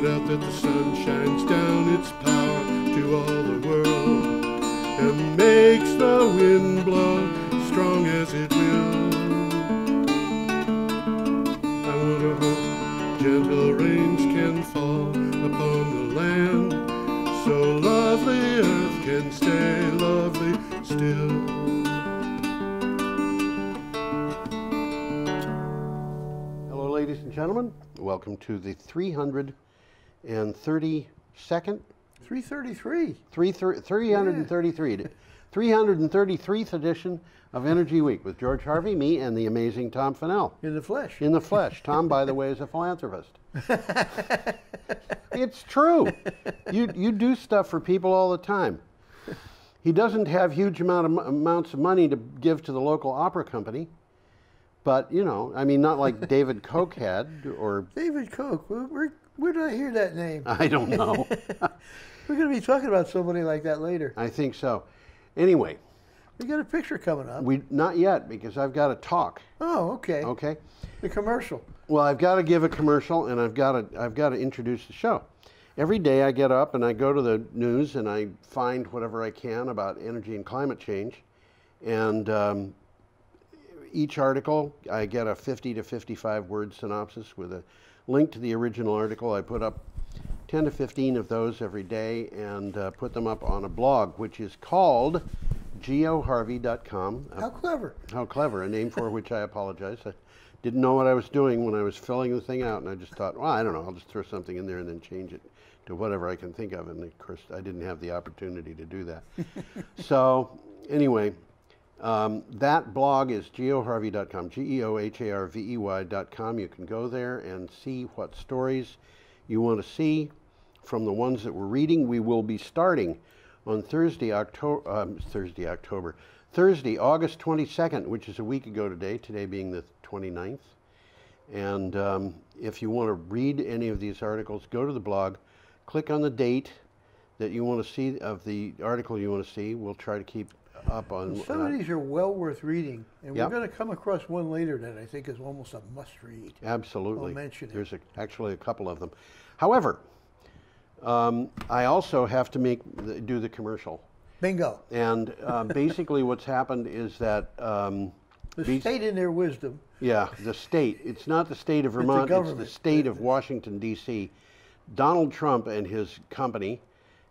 point out that the sun shines down its power to all the world and makes the wind blow strong as it will. I wonder how gentle rains can fall upon the land so lovely earth can stay lovely still. Hello, ladies and gentlemen. Welcome to the 332nd, 333. three thir- 333, 333th edition of Energy Week with George Harvey, me, and the amazing Tom Fennell. In the flesh. In the flesh. Tom, by the way, is a philanthropist. it's true. You, you do stuff for people all the time. He doesn't have huge amount of, amounts of money to give to the local opera company, but, you know, I mean, not like David Koch had, or David Koch. Where, where, did I hear that name? I don't know. We're going to be talking about somebody like that later. I think so. Anyway, We got a picture coming up. we not yet because I've got to talk. Oh, okay. Okay. The commercial. Well, I've got to give a commercial, and I've got to I've got to introduce the show. Every day I get up and I go to the news and I find whatever I can about energy and climate change, and um, each article I get a 50 to 55 word synopsis with a link to the original article. I put up 10 to 15 of those every day and uh, put them up on a blog, which is called geoharvey.com. How clever. how clever, a name for which I apologize. I didn't know what I was doing when I was filling the thing out, and I just thought, well, I don't know, I'll just throw something in there and then change it to whatever I can think of. And of course, I didn't have the opportunity to do that. so, anyway, um, that blog is geoharvey.com, G E O H A R V E Y.com. You can go there and see what stories you want to see from the ones that we're reading. We will be starting on Thursday, October, um, Thursday, October, Thursday, August 22nd, which is a week ago today, today being the 29th. And um, if you want to read any of these articles, go to the blog, click on the date that you want to see of the article you want to see. We'll try to keep up on. Some of uh, these are well worth reading, and Yep. we're going to come across one later that I think is almost a must read. Absolutely. I'll mention it. There's a, actually a couple of them. However, um, I also have to make the, do the commercial. Bingo. And uh, basically, what's happened is that um, The state in their wisdom. yeah, the state. It's not the state of Vermont. It's the government. state of Washington D.C. Donald Trump and his company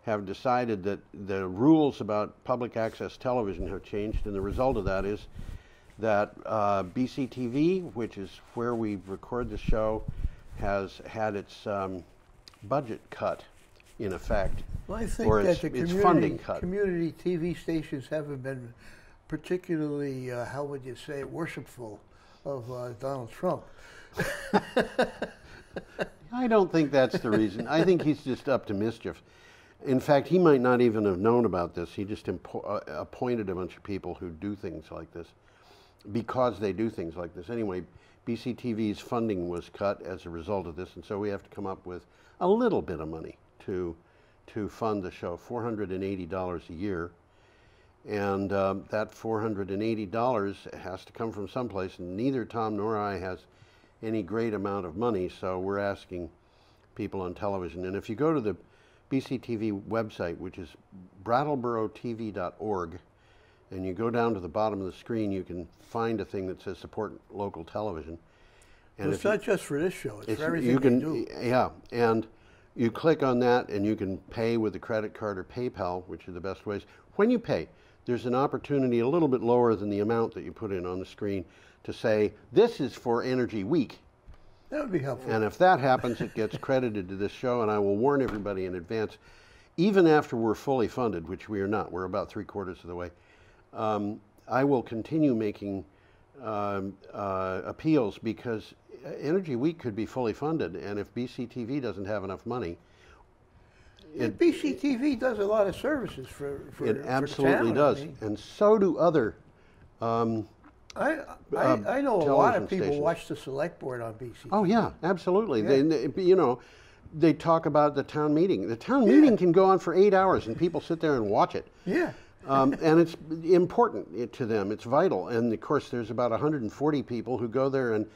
have decided that the rules about public access television have changed, and the result of that is that uh, BCTV, which is where we record the show, has had its um, budget cut, in effect, Well, I think or that its, the its community, funding cut. community TV stations haven't been particularly, uh, how would you say, worshipful of uh, Donald Trump. I don't think that's the reason. I think he's just up to mischief. In fact, he might not even have known about this. He just uh, appointed a bunch of people who do things like this because they do things like this. Anyway, BCTV's funding was cut as a result of this, and so we have to come up with a little bit of money to to fund the show, four hundred and eighty dollars a year, and um, that four hundred and eighty dollars has to come from someplace. And neither Tom nor I has any great amount of money, so we're asking people on television. And if you go to the BCTV website, which is brattleboro.tv.org, and you go down to the bottom of the screen, you can find a thing that says support local television. And it's if you- not just for this show; it's, it's- for everything you can, do. yeah, and you click on that, and you can pay with a credit card or PayPal, which are the best ways. When you pay, there's an opportunity a little bit lower than the amount that you put in on the screen to say this is for Energy Week, That would be helpful. and if that happens, it gets credited to this show. And I will warn everybody in advance, even after we're fully funded, which we are not, we're about three quarters of the way. Um, I will continue making um, uh, appeals because Energy Week could be fully funded, and if BCTV doesn't have enough money, And BCTV does a lot of services for, for it for absolutely I does, mean. and so do other. Um, I, I, uh, I know a lot of people stations. watch the select board on BCTV. oh yeah, absolutely. They, they- you know, they talk about the town meeting. The town meeting can go on for eight hours, and people sit there and watch it. Yeah. um, and it's important to them. It's vital. And of course, there's about 140 people who go there and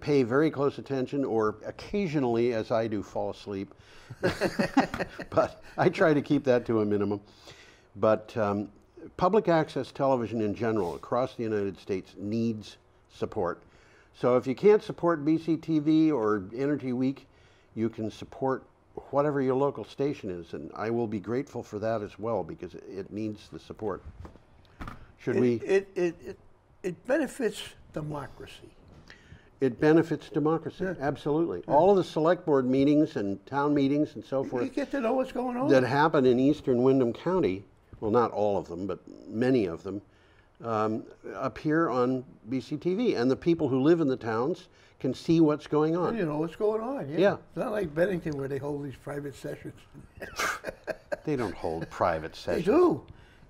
pay very close attention, or occasionally, as I do, fall asleep. but I try to keep that to a minimum. But um, public access television in general across the United States needs support. So if you can't support BCTV or Energy Week, you can support whatever your local station is, and I will be grateful for that as well because it- needs the support. Should It, we? it, it, it, it benefits democracy. It benefits democracy, Yeah. absolutely. All of the select board meetings and town meetings and so forth. You get to know what's going on. that happen in eastern Windham County, well, not all of them, but many of them, um, appear on BCTV. And the people who live in the towns can see what's going on. you know what's going on. Yeah. Yeah. It's not like Bennington where they hold these private sessions. They don't hold private sessions. They do.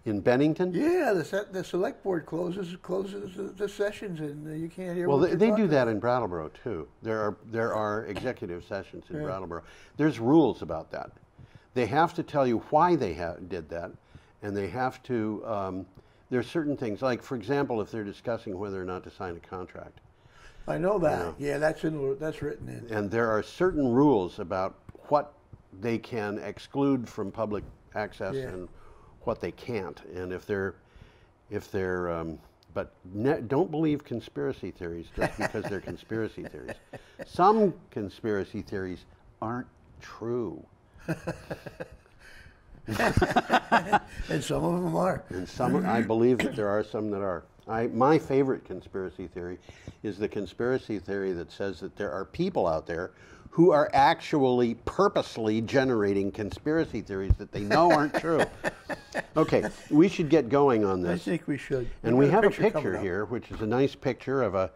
In Bennington? Yeah, the, se- the select board closes closes the, the sessions and uh, you can't hear Well, they, they're do that in Brattleboro too. There are there are executive sessions in Yeah. Brattleboro. There's rules about that. They have to tell you why they ha- did that, and they have to. Um, there are certain things, like for example, if they're discussing whether or not to sign a contract, I know that. Yeah, that's in that's written in. and there are certain rules about what they can exclude from public access Yeah. and what they can't. And if they're if they're um, but ne- don't believe conspiracy theories just because they're conspiracy theories. Some conspiracy theories aren't true, And some of them are. and some I believe that there are some that are. I, my favorite conspiracy theory is the conspiracy theory that says that there are people out there who are actually purposely generating conspiracy theories that they know aren't true. Okay, we should get going on this. I think we should. And We we have a picture here, which is a nice picture of a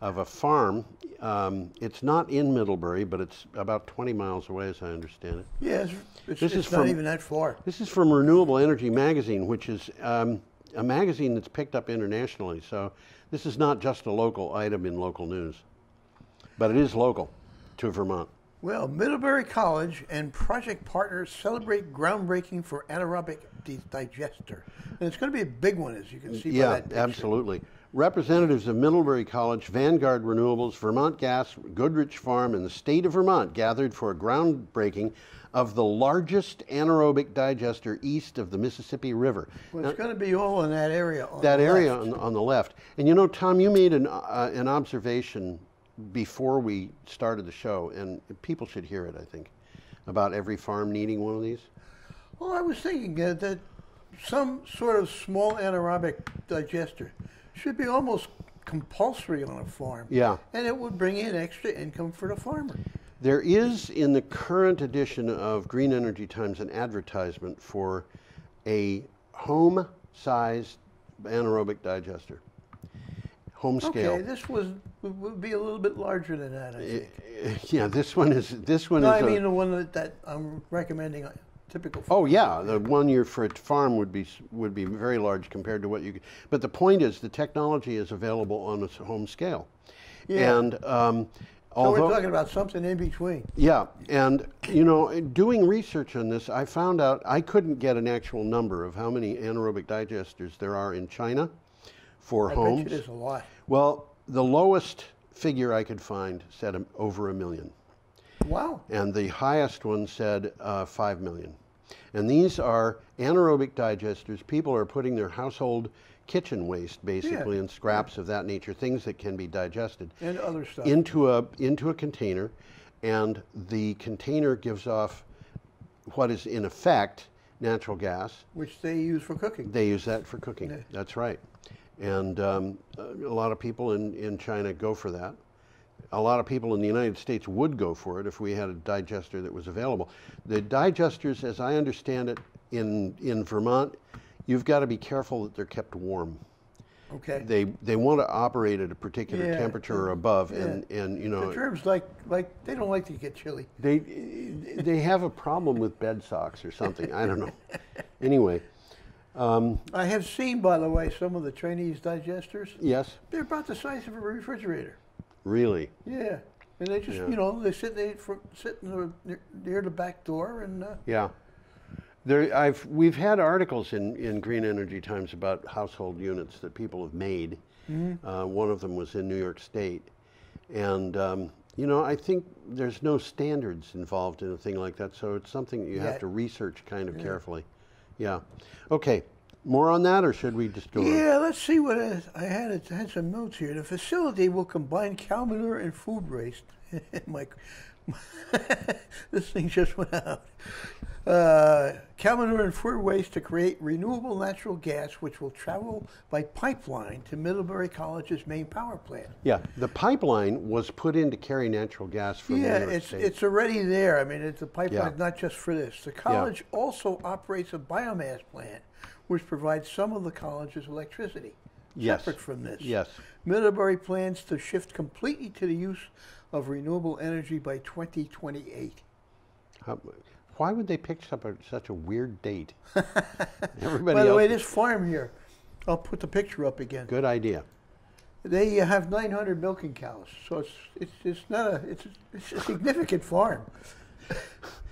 of a farm. Um, it's not in Middlebury, but it's about 20 miles away, as I understand it. Yeah, it's, it's, This is not from- even that far. This is from Renewable Energy Magazine, which is um, a magazine that's picked up internationally. So this is not just a local item in local news, but it is local to Vermont. Well, Middlebury College and project partners celebrate groundbreaking for anaerobic digester. And it's going to be a big one, as you can see by Yeah, absolutely. Representatives of Middlebury College, Vanguard Renewables, Vermont Gas, Goodrich Farm, and the state of Vermont gathered for a groundbreaking of the largest anaerobic digester east of the Mississippi River. Well, it's going to be all in that area. On that area on, on the left. And you know, Tom, you made an, uh, an observation before we started the show, and people should hear it, I think, about every farm needing one of these. Well, I was thinking uh, that some sort of small anaerobic digester should be almost compulsory on a farm. Yeah. And it would bring in extra income for the farmer. There is in the current edition of Green Energy Times an advertisement for a home sized anaerobic digester. Home scale. Okay, this was would, be a little bit larger than that, I think. Eh, yeah, this one is this one no, is I a- mean the one that, that I'm recommending, typical. Oh yeah, the one year for a farm would be would be very large compared to what you. could- But the point is, the technology is available on a home scale, Yeah. and um, so although we're talking about something in between. yeah, and you know, doing research on this, I found out I couldn't get an actual number of how many anaerobic digesters there are in China for I homes. bet you there's a lot. Well, the lowest figure I could find said over a million Wow. and the highest one said uh, 5 million. And these are anaerobic digesters. People are putting their household kitchen waste, basically, Yeah. and scraps of that nature, things that can be digested, And other stuff. into a into a container, and the container gives off what is in effect natural gas. which they use for cooking. They use that for cooking. Yeah. That's right. And um, a lot of people in, in China go for that. A lot of people in the United States would go for it if we had a digester that was available. The digesters, as I understand it, in, in Vermont, you've got to be careful that they're kept warm. okay. They, they want to operate at a particular Yeah, temperature or above, yeah. and, and you know, the germs like like they don't like to get chilly. they, they have a problem with bed socks or something. I don't know. Anyway, um, I have seen, by the way, some of the Chinese digesters. yes, They're about the size of a refrigerator. Really. Yeah. And they just, Yeah. you know, they sit they fr- sit in the, near, the back door and uh, Yeah. There, I've, we've had articles in, in Green Energy Times about household units that people have made. Uh, one of them was in New York State. And, um, you know, I think there's no standards involved in a thing like that, so it's something that you have to research kind of carefully. Yeah. Okay. More on that, or should we just go? Yeah, let's see what I, I had. It had some notes here. The facility will combine cow manure and food waste. Mike, this thing just went out. Uh, cow manure and food waste to create renewable natural gas, which will travel by pipeline to Middlebury College's main power plant. Yeah, the pipeline was put in to carry natural gas from Yeah, it's State. it's already there. I mean, it's a pipeline Yeah. not just for this. The college also operates a biomass plant, which provides some of the college's electricity. Yes. Separate from this. Yes. Middlebury plans to shift completely to the use of renewable energy by 2028. How- why would they pick such a, such a weird date? Everybody By the way, this farm here, I'll put the picture up again. good idea. They have 900 milking cows, so it's it's it's not a it's it's a significant farm.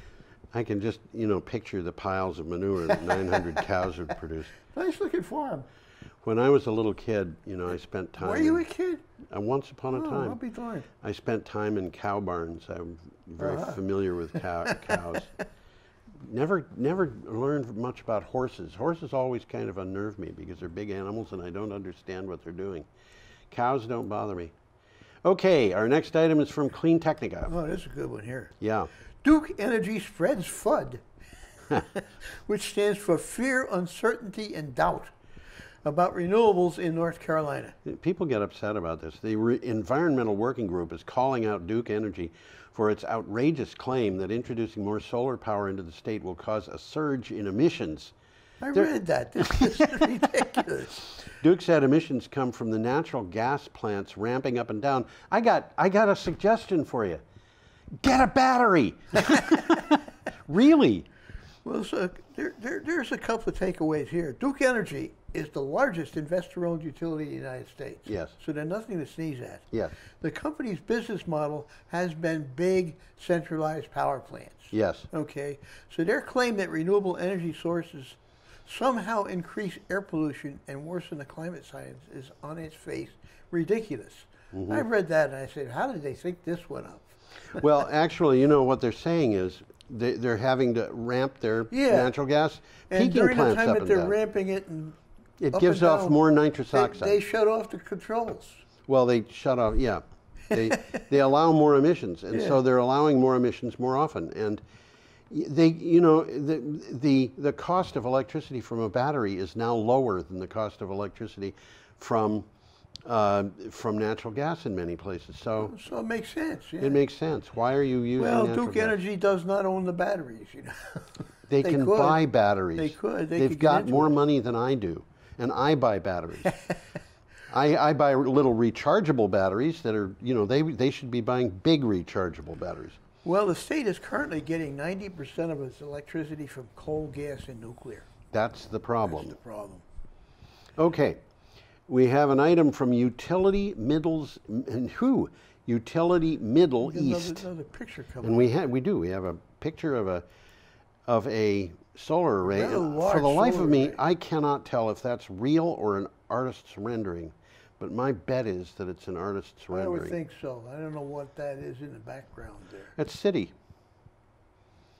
I can just, you know, picture the piles of manure that 900 cows would produce. Nice looking farm. When I was a little kid, you know, I spent time. Were you a kid? uh, once upon a Oh, time. I'll be darned. I spent time in cow barns. I'm very Uh-huh. familiar with cow, cows. Never, never learned much about horses. Horses always kind of unnerve me because they're big animals and I don't understand what they're doing. Cows don't bother me. Okay, our next item is from Clean Technica. Oh, this is a good one here. Yeah, Duke Energy spreads FUD, which stands for fear, uncertainty, and doubt about renewables in North Carolina. people get upset about this. The Re- Environmental Working Group is calling out Duke Energy for its outrageous claim that introducing more solar power into the state will cause a surge in emissions. I There- read that. This is ridiculous. Duke said emissions come from the natural gas plants ramping up and down. I got, I got a suggestion for you. Get a battery. really? Well, so there, there, there's a couple of takeaways here. Duke Energy is the largest investor-owned utility in the United States. Yes. So they're nothing to sneeze at. Yes. The company's business model has been big centralized power plants. Yes. Okay, so their claim that renewable energy sources somehow increase air pollution and worsen the climate science is on its face ridiculous. Mm-hmm. I read that and I said, how did they think this one up? Well, actually, you know what they're saying is they, they're having to ramp their Yeah. natural gas And peaking during the plants time up that they're down. ramping it and It gives off down, more nitrous they, oxide. they shut off the controls. Well, they shut off. Yeah, they they allow more emissions, and so they're allowing more emissions more often. And they, you know, the the the cost of electricity from a battery is now lower than the cost of electricity from uh, from natural gas in many places. So So it makes sense. Yeah. it makes sense. Why are you using well, Duke gas? Energy does not own the batteries, you know. They, they can could. buy batteries. They could. They They've could got more it. money than I do, and I buy batteries. I, I buy little rechargeable batteries that are, you know, they they should be buying big rechargeable batteries. well, the state is currently getting 90% of its electricity from coal, gas, and nuclear. That's the problem. That's the problem. Okay, we have an item from Utility Middles and who Utility Middle Another, East, another picture coming. and we have we do we have a picture of a of a solar array. For the life of me, array. I cannot tell if that's real or an artist's rendering, but my bet is that it's an artist's rendering. I would think so. I don't know what that is in the background there. It's city.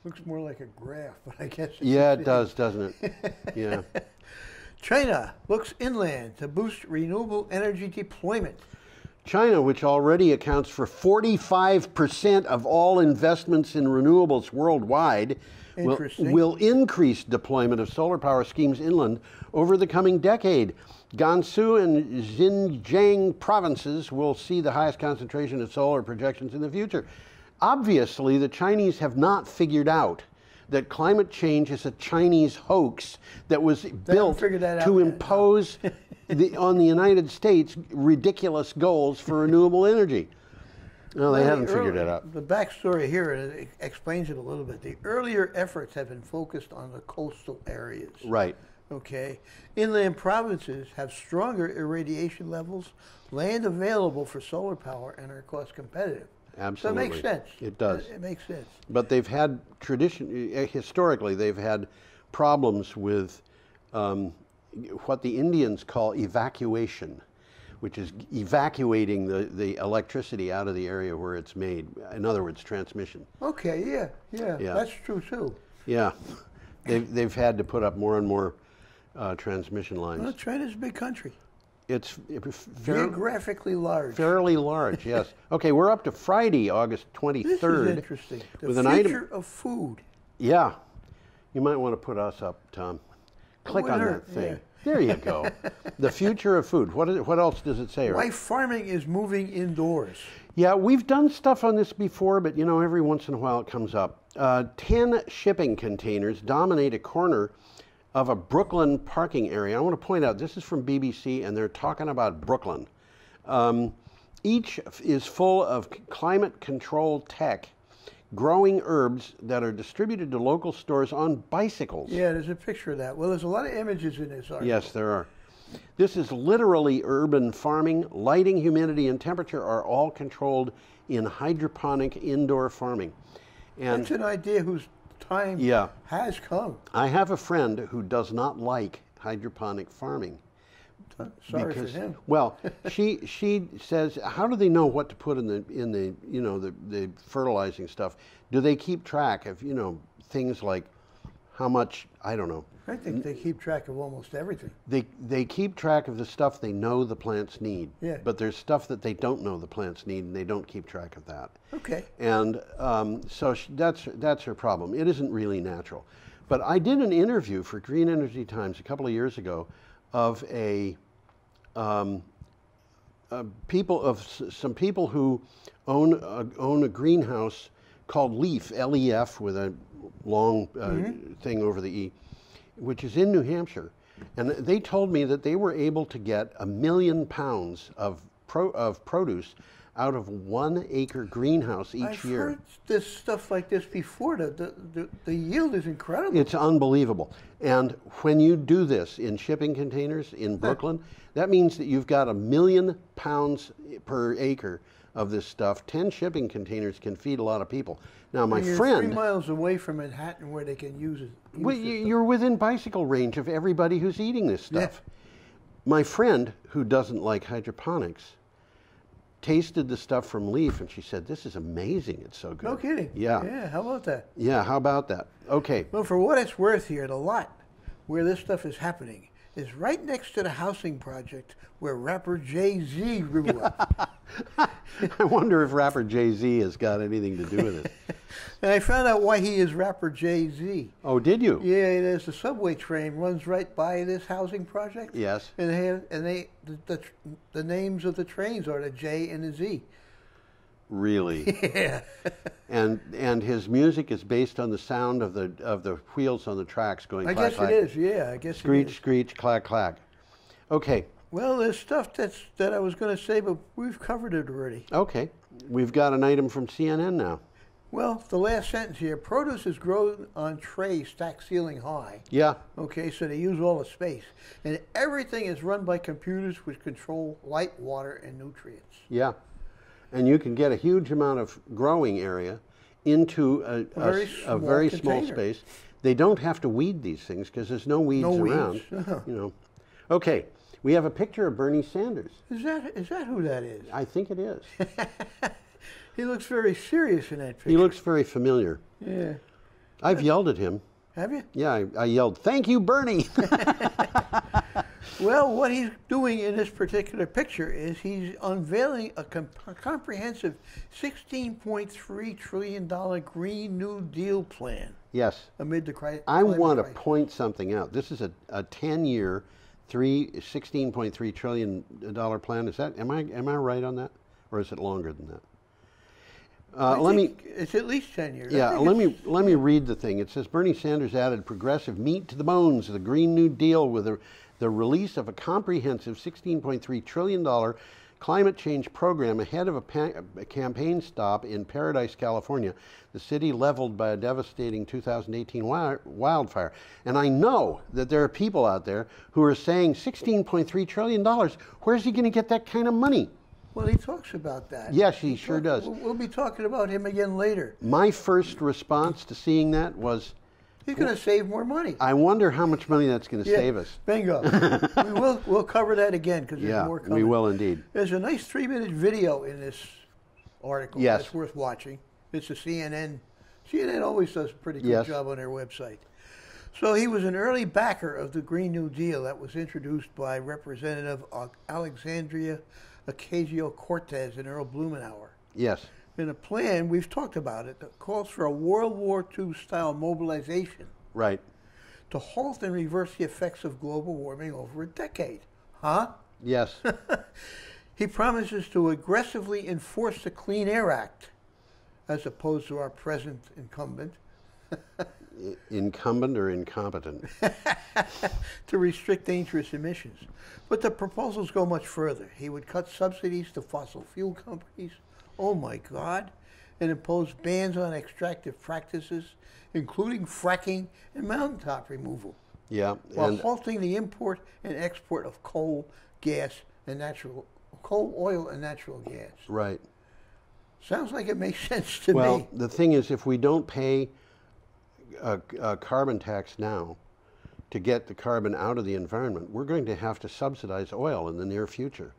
Looks more like a graph, but I guess. It's Yeah, it does, doesn't it? Yeah. China looks inland to boost renewable energy deployment. China, which already accounts for 45% of all investments in renewables worldwide, will, will increase deployment of solar power schemes inland over the coming decade. Gansu and Xinjiang provinces will see the highest concentration of solar projections in the future. Obviously, the Chinese have not figured out that climate change is a Chinese hoax that was built that to impose the, on the United States ridiculous goals for renewable energy. No, they Well, haven't the figured early- it out. The backstory here it explains it a little bit. The earlier efforts have been focused on the coastal areas. Right. Okay. Inland provinces have stronger irradiation levels, land available for solar power, and are cost competitive. So it makes sense. It does. It makes sense. But they've had tradition eh, historically. They've had problems with um, what the Indians call evacuation, which is evacuating the, the electricity out of the area where it's made. In other words, transmission. Okay, yeah, yeah, Yeah. that's true too. Yeah, they've, they've had to put up more and more uh, transmission lines. Well, China's a big country, It's fair, geographically large. fairly large, yes. Okay, we're up to Friday, August 23rd. this 23rd. is interesting. The with an future item- of food. Yeah, you might want to put us up, Tom. Click on that thing. yeah. There you go. the future of food. What, is, what else does it say? Why farming is moving indoors. Yeah, we've done stuff on this before, but you know, every once in a while it comes up. Uh, Ten shipping containers dominate a corner of a Brooklyn parking area. I want to point out this is from BBC, and they're talking about Brooklyn. Um, each is full of climate control tech, growing herbs that are distributed to local stores on bicycles. Yeah, there's a picture of that. Well, there's a lot of images in this article. Yes, there are. This is literally urban farming. Lighting, humidity, and temperature are all controlled in hydroponic indoor farming. And That's an idea whose time Yeah. has come. I have a friend who does not like hydroponic farming. Uh, sorry for him. Well, she she says, how do they know what to put in the in the you know the the fertilizing stuff? Do they keep track of you know things like how much I don't know. I think they keep track of almost everything. They they keep track of the stuff they know the plants need. Yeah. But there's stuff that they don't know the plants need, and they don't keep track of that. Okay. And um, so sh that's that's her problem. It isn't really natural. But I did an interview for Green Energy Times a couple of years ago of a um, uh, people of s- some people who own a, own a greenhouse called Leaf L E F with a long uh, thing over the E, which is in New Hampshire, and they told me that they were able to get a million pounds of pro, of produce out of one acre greenhouse each I've year. heard this stuff like this before. The, the, the, the yield is incredible. It's unbelievable. And when you do this in shipping containers in Brooklyn, that means that you've got a million pounds per acre of this stuff. Ten shipping containers can feed a lot of people. Now, my you're friend, three miles away from Manhattan where they can use it. use well, you're within bicycle range of everybody who's eating this Yeah. stuff. My friend, who doesn't like hydroponics, tasted the stuff from Leaf, and she said, "This is amazing. It's so good." No kidding. Yeah. Yeah. How about that? Yeah. How about that? Okay. Well, for what it's worth here, the lot where this stuff is happening is right next to the housing project where rapper Jay Z grew up. I wonder if rapper Jay Z has got anything to do with it. and I found out why he is rapper Jay Z. Oh, did you? Yeah, there's a subway train runs right by this housing project. Yes. And they have, and they the, the the names of the trains are the J and the Z. Really? Yeah. and and his music is based on the sound of the of the wheels on the tracks going I clack guess clack. it is. Yeah, I guess it Screech is. screech clack clack. Okay. Well, there's stuff that's that I was going to say, but we've covered it already. Okay. We've got an item from CNN now. Well, the last sentence here: produce is grown on trays stacked ceiling high. Yeah. Okay, so they use all the space, and everything is run by computers which control light, water, and nutrients. Yeah. And you can get a huge amount of growing area into a, a very a small very small space. They don't have to weed these things because there's no weeds No weeds. around. Uh-huh. You know. Okay. We have a picture of Bernie Sanders. Is that is that who that is? I think it is. He looks very serious in that picture. he looks very familiar. Yeah. I've yelled at him. Have you? Yeah, I, I yelled, "Thank you, Bernie!" Well, what he's doing in this particular picture is he's unveiling a com- comprehensive $16.3 trillion Green New Deal plan yes, amid the crisis. I want to point something out. This is a, a ten-year, three, $16.3 trillion plan. Is that am I am I right on that, or is it longer than that? Uh, let me It's at least 10 years. Yeah, let me let me read the thing. It says Bernie Sanders added progressive meat to the bones of the Green New Deal with the, the release of a comprehensive 16.3 trillion dollar climate change program ahead of a, pa- a campaign stop in Paradise, California, the city leveled by a devastating 2018 wi- wildfire. And I know that there are people out there who are saying 16.3 trillion dollars. Where's he going to get that kind of money? Well, he talks about that. Yes, he sure does. We'll be talking about him again later. My first response to seeing that was, He's going to save more money. I wonder how much money that's going to Yeah, save us. Bingo. we will we'll cover that again because there's Yeah, more coming. we will indeed. There's a nice three-minute video in this article Yes. that's worth watching. It's a CNN. CNN always does a pretty good Yes. job on their website. So he was an early backer of the Green New Deal that was introduced by Representative Alexandria Ocasio-Cortez and Earl Blumenauer. Yes. In a plan, we've talked about it, that calls for a World War II style mobilization Right. to halt and reverse the effects of global warming over a decade. Huh? Yes. He promises to aggressively enforce the Clean Air Act, as opposed to our present incumbent, Incumbent or incompetent? to restrict dangerous emissions. But the proposals go much further. He would cut subsidies to fossil fuel companies, oh my God, and impose bans on extractive practices, including fracking and mountaintop removal, Yeah. while halting the import and export of coal, gas, and natural coal, oil, and natural gas. right. Sounds like it makes sense to Well, me. Well, the thing is, if we don't pay a, a carbon tax now to get the carbon out of the environment, we're going to have to subsidize oil in the near future.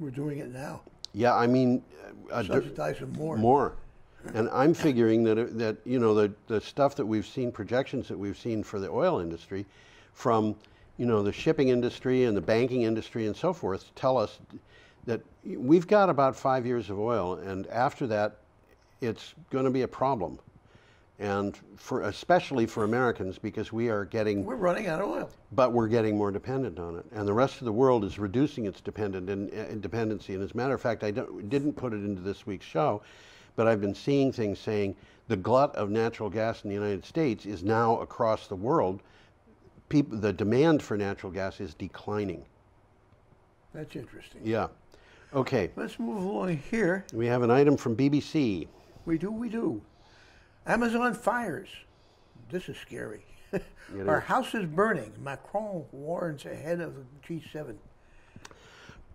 We're doing it now. Yeah, I mean, uh, Subsidize them more. more. And I'm figuring that that you know the the stuff that we've seen projections that we've seen for the oil industry, from you know the shipping industry and the banking industry and so forth, tell us that we've got about five years of oil, and after that, it's going to be a problem, and for especially for Americans because we are getting We're running out of oil. but we're getting more dependent on it, and the rest of the world is reducing its dependent in, uh, dependency. And as a matter of fact, I don't, didn't put it into this week's show, but I've been seeing things saying the glut of natural gas in the United States is now across the world. People, the demand for natural gas is declining. That's interesting. Yeah. Okay. Let's move along here. We have an item from BBC. We do, we do. Amazon fires. This is scary. Our is. house is burning. Macron warns ahead of the G7.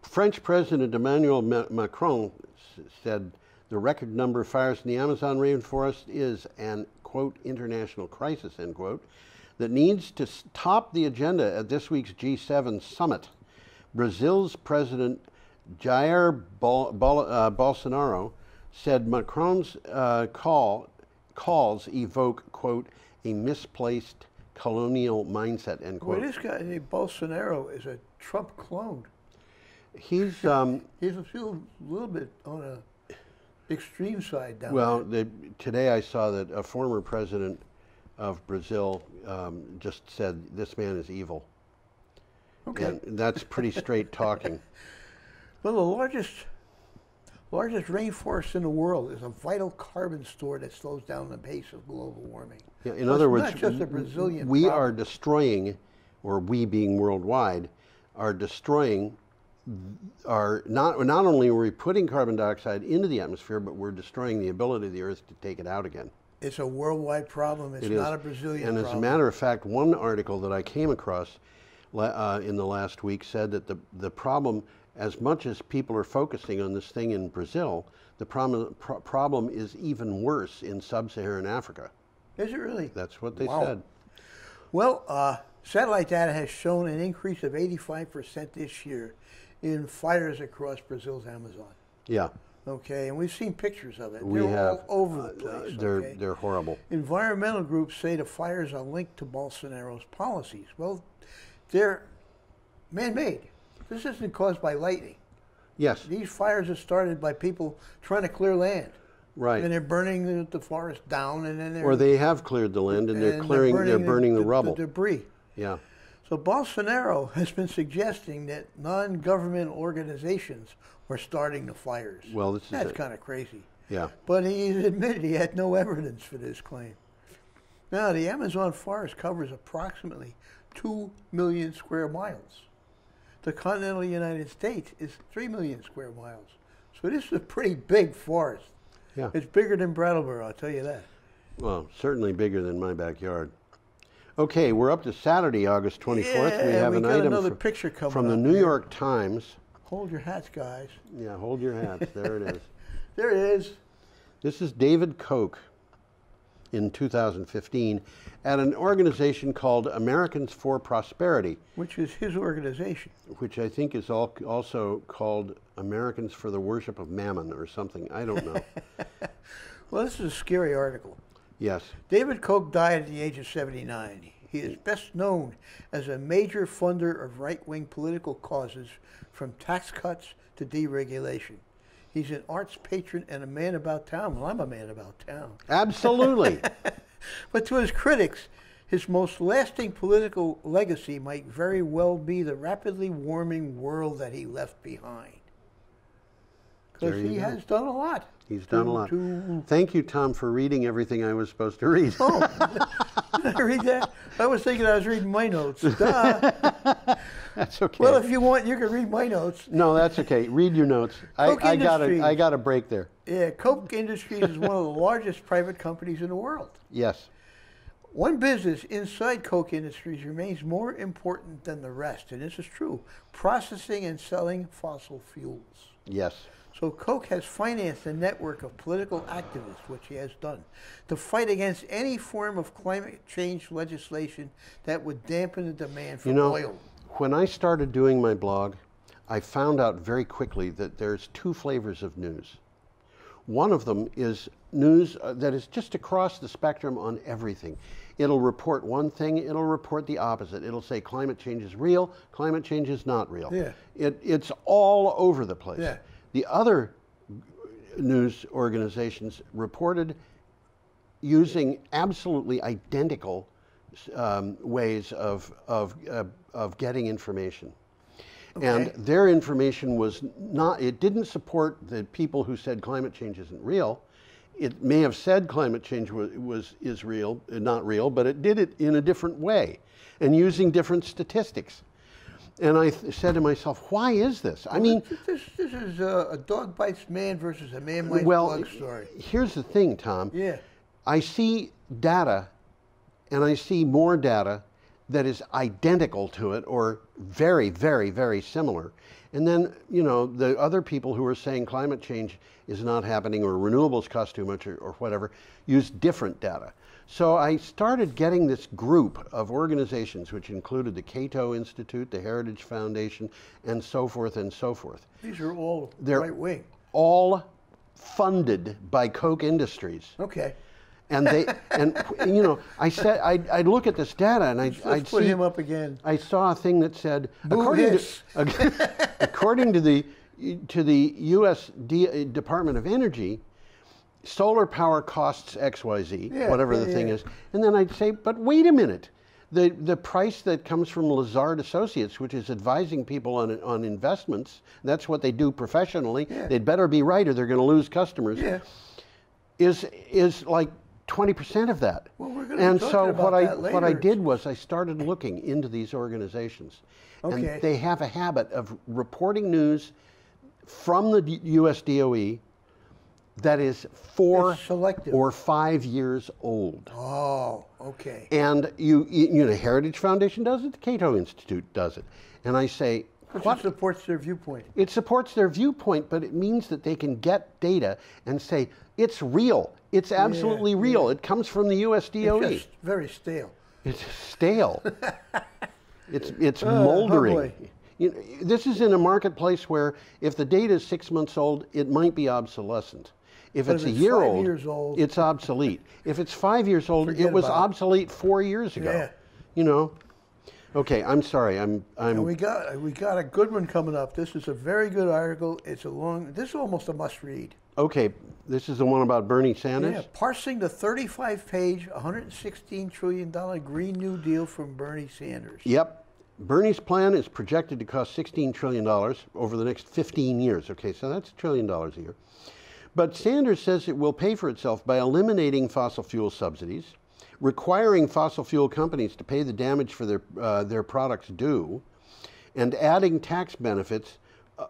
French President Emmanuel Ma- Macron said the record number of fires in the Amazon rainforest is an, quote, international crisis, end quote, that needs to top the agenda at this week's G7 summit. Brazil's President Jair Bol- Bol- uh, Bolsonaro said Macron's uh, call, calls evoke, quote, a misplaced colonial mindset, end quote. Well, this guy, Bolsonaro, is a Trump clone. He's, um, He's a few, little bit on a extreme side down Well, the, today I saw that a former president of Brazil um, just said this man is evil. Okay. And that's pretty straight talking. Well, the largest largest rainforest in the world is a vital carbon store that slows down the pace of global warming. Yeah, in Well, other words, just a Brazilian we problem. are destroying, or we being worldwide, are destroying are not not only are we putting carbon dioxide into the atmosphere, but we're destroying the ability of the Earth to take it out again. It's a worldwide problem. It's It not a Brazilian And as problem. a matter of fact, one article that I came across uh, in the last week said that the, the problem, as much as people are focusing on this thing in Brazil, the problem, pro- problem is even worse in sub Saharan Africa. is it really? That's what they Wow. said. Well, uh, satellite data has shown an increase of 85% this year in fires across Brazil's Amazon. Yeah, Okay, and we've seen pictures of it. we They're have. all over the uh, place. they're, okay? they're horrible. Environmental groups say the fires are linked to Bolsonaro's policies. Well, they're man-made. This isn't caused by lightning. Yes, These fires are started by people trying to clear land, Right. and they're burning the, the forest down, and then they're Or they have cleared the land and they're clearing, they're burning the, rubble. the debris. yeah, So Bolsonaro has been suggesting that non-government organizations are starting the fires. Well, this is that's kind of crazy. yeah. But he's admitted he had no evidence for this claim. Now, the Amazon forest covers approximately 2 million square miles. The continental United States is 3 million square miles. So this is a pretty big forest. Yeah. It's bigger than Brattleboro, I'll tell you that. Well, certainly bigger than my backyard. Okay, we're up to Saturday, August 24th. we have we an item another fr- picture coming from the New here. York Times. Hold your hats, guys. Yeah, hold your hats. there it is. There it is. This is David Koch. In 2015 at an organization called Americans for Prosperity, Which is his organization. which I think is al- also called Americans for the Worship of Mammon or something. I don't know. Well, this is a scary article. yes. David Koch died at the age of 79. He is best known as a major funder of right wing political causes from tax cuts to deregulation. He's an arts patron and a man about town. Well, I'm a man about town. Absolutely. But to his critics, his most lasting political legacy might very well be the rapidly warming world that he left behind. Because he go. has done a lot. He's done a lot. to- Thank you, Tom, for reading everything I was supposed to read. Oh, did I read that? I was thinking I was reading my notes. That's okay. Well, if you want, you can read my notes. no, that's okay. Read your notes. I, I got a. I got a break there. Yeah, Koch Industries is one of the largest private companies in the world. Yes. One business inside Koch Industries remains more important than the rest, and this is true processing and selling fossil fuels. Yes. So Koch has financed a network of political activists, which he has done, to fight against any form of climate change legislation that would dampen the demand for You know, oil. when I started doing my blog, I found out very quickly that there's two flavors of news. One of them is news uh, that is just across the spectrum on everything. It'll report one thing, it'll report the opposite. It'll say climate change is real, climate change is not real. Yeah. It, it's all over the place. Yeah. The other news organizations reported using absolutely identical um, ways of, of, uh, of getting information. And their information was not, it didn't support the people who said climate change isn't real. It may have said climate change was, was is real, not real, but it did it in a different way and using different statistics. And I th- said to myself, why is this? I mean, This, this is a, a dog bites man versus a man bites well, dog story. here's the thing, Tom. Yeah. I see data and I see more data that is identical to it or very, very, very similar. And then, you know, the other people who are saying climate change is not happening or renewables cost too much or, or whatever use different data. So I started getting this group of organizations, which included the Cato Institute, the Heritage Foundation, and so forth and so forth These are all They're- right wing. all funded by Koch Industries. Okay. And they, and you know, I said, I'd, I'd look at this data and I'd, Let's I'd put see, him up again. I saw a thing that said, Boo according hiss. to, according to the, to the U.S. D, uh, Department of Energy, solar power costs X, Y, Z, Yeah, whatever yeah, the thing is. And then I'd say, but wait a minute. The, the price that comes from Lazard Associates, which is advising people on, on investments, that's what they do professionally. They'd better be right or they're going to lose customers Yeah. is is like 20% of that. Well, we're gonna be and so what I what I did was I started looking into these organizations. Okay. And they have a habit of reporting news from the US DOE that is 4 or 5 years old. Oh, okay. And you you know Heritage Foundation does it, the Cato Institute does it. And I say Which what supports their viewpoint. it supports their viewpoint, but it means that they can get data and say, it's real. It's absolutely real. It comes from the US DOE. It's very stale. It's stale. it's it's oh, oh moldering. you know, this is in a marketplace where if the data is six months old, it might be obsolescent. If it's if a year old, years old- it's obsolete. If it's five years old, it was about it. obsolete four years ago. Yeah. You know. Okay, I'm sorry. I'm I'm And we got we got a good one coming up. This is a very good article. It's a long. This is almost a must read. okay. This is the one about Bernie Sanders. Yeah, parsing the 35-page, 116 trillion dollar Green New Deal from Bernie Sanders. Yep. Bernie's plan is projected to cost $16 trillion over the next 15 years. Okay, so that's a trillion dollars a year. But Sanders says it will pay for itself by eliminating fossil fuel subsidies, requiring fossil fuel companies to pay the damage for their, uh, their products due, and adding tax benefits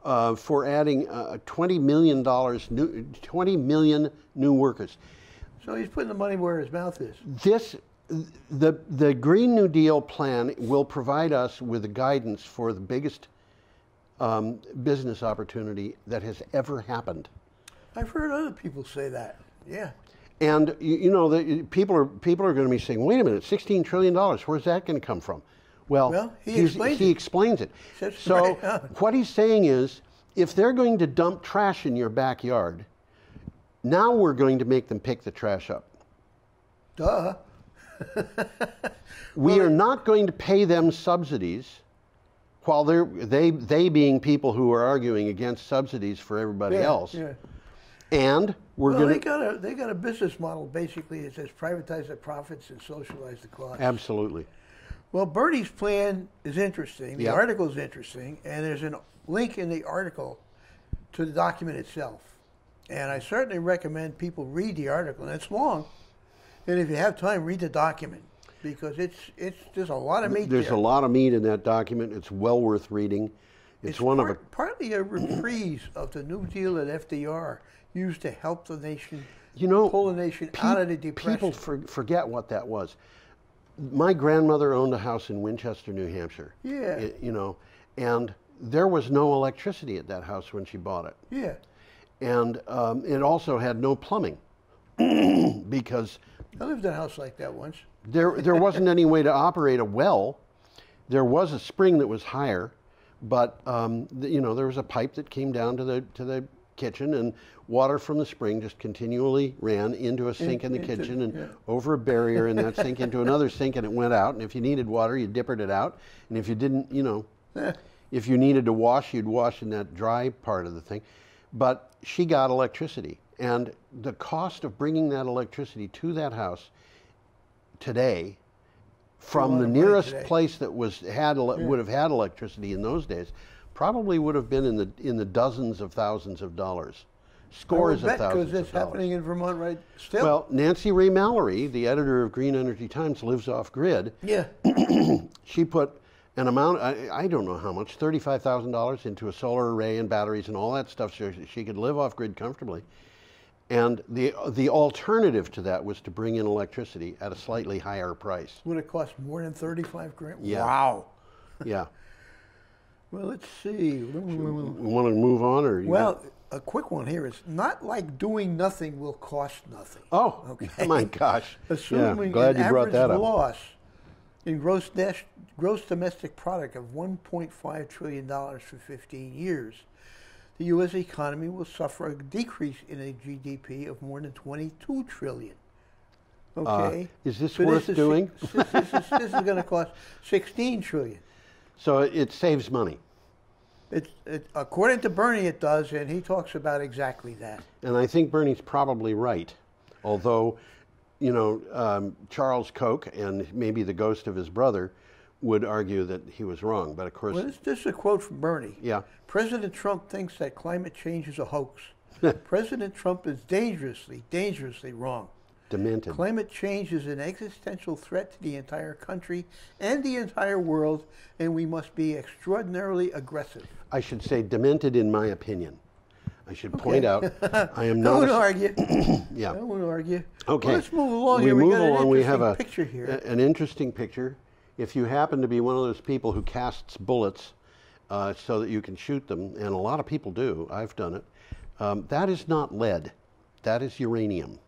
uh, for adding uh, $20 million, new, 20 million new workers. So he's putting the money where his mouth is. This, the, the Green New Deal plan will provide us with the guidance for the biggest um, business opportunity that has ever happened. I've heard other people say that. Yeah. And you, you know, the, people are people are going to be saying, "Wait a minute, sixteen trillion dollars. Where's that going to come from?" Well, Well, he explains he it. explains it. So right what he's saying is, if they're going to dump trash in your backyard, now we're going to make them pick the trash up. Duh. We are not going to pay them subsidies while they're they they being people who are arguing against subsidies for everybody Yeah, else. yeah. And we're Well, going they to got a they got a business model basically that says privatize the profits and socialize the costs. absolutely. Well, Bernie's plan is interesting. The Yeah. article is interesting, and there's a link in the article to the document itself. And I certainly recommend people read the article. And it's long, and if you have time, read the document because it's it's there's a lot of meat There's there. a lot of meat in that document. It's well worth reading. It's, It's one part- of a partly a reprise of the New Deal that FDR used to help the nation, you know pull the nation out of the depression. People for, forget what that was. My grandmother owned a house in Winchester, New Hampshire. Yeah. Y- you know, and there was no electricity at that house when she bought it. yeah, and um, it also had no plumbing because I lived in a house like that once. there there wasn't any way to operate a well. There was a spring that was higher, but um, you know there was a pipe that came down to the to the kitchen, and water from the spring just continually ran into a sink in the into- kitchen and yeah. over a barrier in that sink into another sink, and it went out. And if you needed water, you dippered it out, and if you didn't, you know, if you needed to wash, you'd wash in that dry part of the thing. But she got electricity. And the cost of bringing that electricity to that house today, from the nearest today. place that was had ele- would have had electricity in those days, probably would have been in the in the dozens of thousands of dollars, scores of thousands because it's of dollars. happening in Vermont right still. Well, Nancy Rae Mallery, the editor of Green Energy Times, lives off grid yeah, she put an amount I, I don't know how much $35000 into a solar array and batteries and all that stuff so she could live off grid comfortably and the the alternative to that was to bring in electricity at a slightly higher price would it cost more than thirty-five grand? Yeah. Wow. yeah Well, let's see. you want to move on or you Well, a quick one here is not like doing nothing will cost nothing. oh Okay. my gosh Assuming yeah glad an you brought average that up loss in gross, nas- gross domestic product of 1.5 trillion dollars for 15 years, the U.S. economy will suffer a decrease in a GDP of more than 22 trillion. Okay. Uh, is this So worth is, doing? This, this is, this is going to cost 16 trillion. so it saves money It, it, according to Bernie, it does, and he talks about exactly that. And I think Bernie's probably right. Although, you know, um, Charles Koch and maybe the ghost of his brother would argue that he was wrong. But of course, Well, this, this is a quote from Bernie. yeah, President Trump thinks that climate change is a hoax. President Trump is dangerously, dangerously wrong. Demented. Climate change is an existential threat to the entire country and the entire world, and we must be extraordinarily aggressive. I should say demented in my opinion. I should point out I am No not. one a- argue. yeah. No one argue. Okay. Well, let's move along we here. move we along. We have a picture here. a- an interesting picture. If you happen to be one of those people who casts bullets uh, so that you can shoot them, and a lot of people do, I've done it. Um, that is not lead. That is uranium.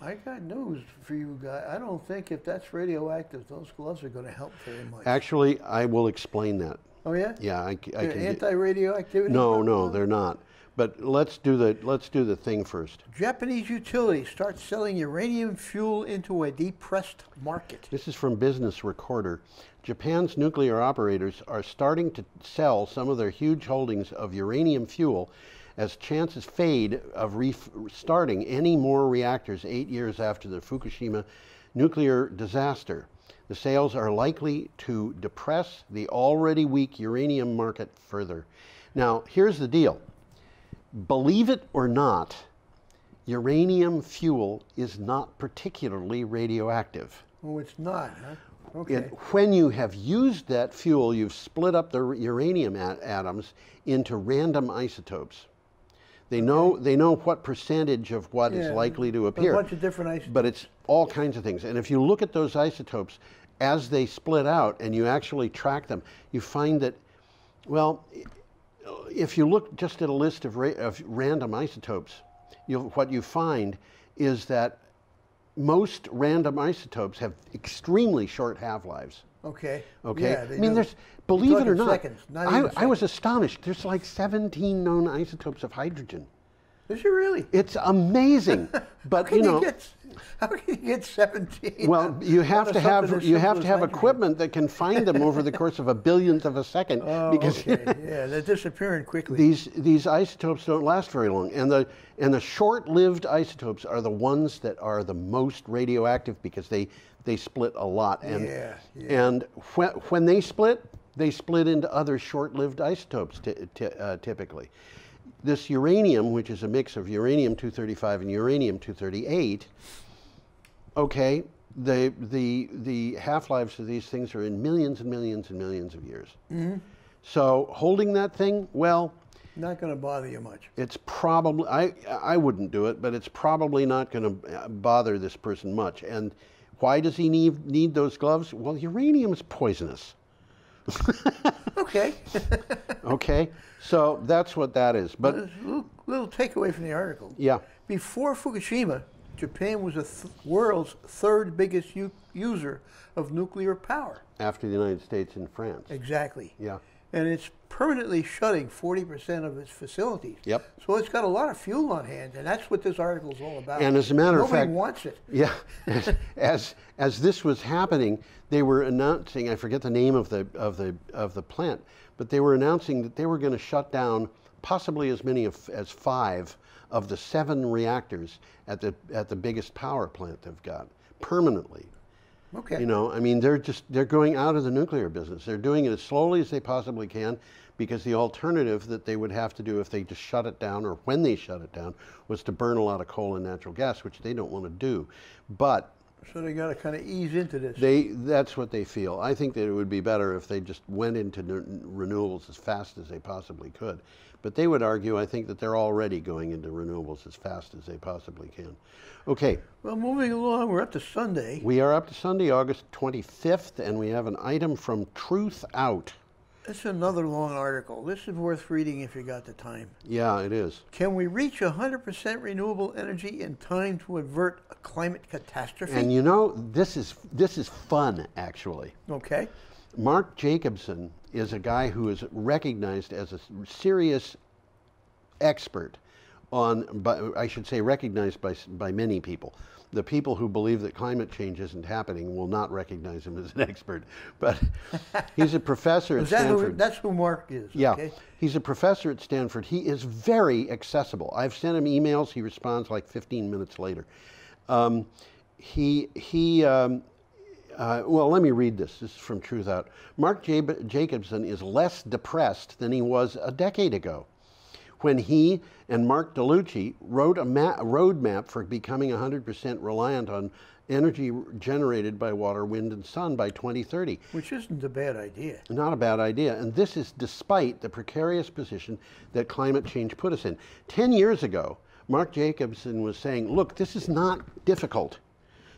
I got news for you guys. I don't think if that's radioactive, those gloves are going to help very much. Actually, I will explain that. oh yeah. Yeah, I, I can. anti-radioactivity. no, no, they're not. But let's do the let's do the thing first. Japanese utilities start selling uranium fuel into a depressed market. This is from Business Recorder. Japan's nuclear operators are starting to sell some of their huge holdings of uranium fuel as chances fade of restarting any more reactors eight years after the Fukushima nuclear disaster. The sales are likely to depress the already weak uranium market further. Now, here's the deal believe it or not, uranium fuel is not particularly radioactive. Oh, it's not, huh? Okay. It, when you have used that fuel, you've split up the uranium atoms into random isotopes. They know they know what percentage of what is Yeah, likely to appear. a bunch of different isotopes. But it's all kinds of things. And if you look at those isotopes as they split out and you actually track them, you find that, well, if you look just at a list of, ra- of random isotopes, you'll, what you find is that most random isotopes have extremely short half-lives. Okay. Okay. Yeah, I mean, do. there's believe it or not. seconds, not I, I was astonished. There's like 17 known isotopes of hydrogen. Is it really? It's amazing, but you know. get, how can you get 17? Well, you have to have you have to have equipment that can find them over the course of a billionth of a second. Oh, because okay. yeah, they're disappearing quickly. these these isotopes don't last very long, and the and the short-lived isotopes are the ones that are the most radioactive because they they split a lot. And Yeah, yeah. and when when they split, they split into other short-lived isotopes uh, typically. This uranium, which is a mix of uranium 235 and uranium 238, okay, the the the half-lives of these things are in millions and millions and millions of years. Mm-hmm. So holding that thing, well, Not going to bother you much. it's probably I I wouldn't do it, but it's probably not going to uh, bother this person much. And why does he need need those gloves? Well, uranium is poisonous. Okay. Okay, so that's what that is. But a little, little takeaway from the article. yeah, Before Fukushima, Japan was the th- world's third biggest u- user of nuclear power. after the United States and France. Exactly. Yeah. And it's permanently shutting 40% of its facilities. Yep. So it's got a lot of fuel on hand, and that's what this article is all about. And as a matter of Nobody fact- wants it. Yeah, as, as as this was happening, they were announcing. I forget the name of the of the of the plant, but they were announcing that they were going to shut down possibly as many of, as five of the seven reactors at the at the biggest power plant they've got permanently. Okay. You know, I mean, they're just they're going out of the nuclear business. They're doing it as slowly as they possibly can, because the alternative that they would have to do if they just shut it down, or when they shut it down, was to burn a lot of coal and natural gas, which they don't want to do. But so they got to kind of ease into this. they that's what they feel. I think that it would be better if they just went into n- renewables as fast as they possibly could. But they would argue, I think, that they're already going into renewables as fast as they possibly can. Okay, well, moving along, we're up to Sunday. we are up to Sunday, August 25th, and we have an item from Truth Out. Is another long article. This is worth reading if you got the time. Yeah, it is. Can we reach 100% renewable energy in time to avert a climate catastrophe? And you know, this is this is fun actually. okay. Mark Jacobson is a guy who is recognized as a serious expert on, but I should say, recognized by by many people. The people who believe that climate change isn't happening will not recognize him as an expert. But he's a professor at that who, Stanford. that's who Mark is. Yeah, Okay? he's a professor at Stanford. He is very accessible. I've sent him emails. He responds like 15 minutes later. Um, he he. Um, uh, well, let me read this. This is from Truth Out. Mark Jab- Jacobson is less depressed than he was a decade ago, when he and Mark Delucchi wrote a, ma- a roadmap for becoming 100% reliant on energy generated by water, wind, and sun by 2030. Which isn't a bad idea. Not a bad idea. And this is despite the precarious position that climate change put us in. Ten years ago, Mark Jacobson was saying, look, this is not difficult.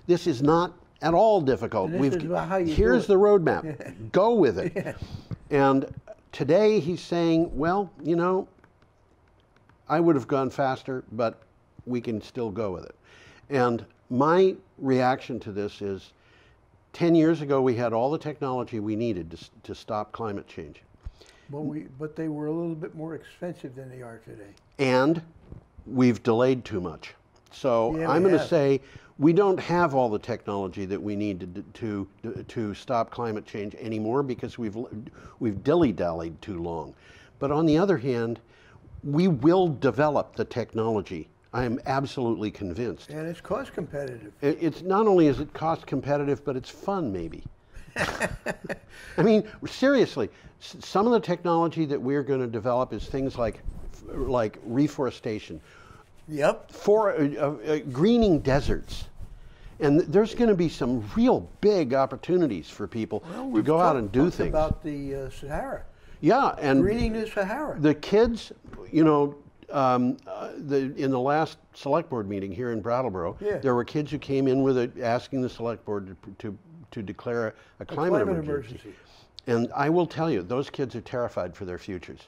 This is not at all difficult. And this is how you do here's it." the roadmap. Go with it. And today he's saying, well, you know, I would have gone faster, but we can still go with it. And my reaction to this is 10 years ago, we had all the technology we needed to, to stop climate change. But we but they were a little bit more expensive than they are today. And we've delayed too much. So Yeah, I'm going to say we don't have all the technology that we need to, to, to, to stop climate change anymore because we've, we've dilly dallied too long. But on the other hand, we will develop the technology. I am absolutely convinced. And it's cost competitive. It- It's not only is it cost competitive, but it's fun, maybe. I mean, seriously, some of the technology that we're going to develop is things like, like reforestation, Yep. for uh, uh, uh, greening deserts, and there's going to be some real big opportunities for people Well, to go out and do things. about the uh, Sahara. yeah, and Greening the Sahara. the kids, you know, um, uh, the, in the last select board meeting here in Brattleboro, Yeah. there were kids who came in with it, asking the select board to, to, to declare a climate, climate emergency. emergency. And I will tell you, those kids are terrified for their futures.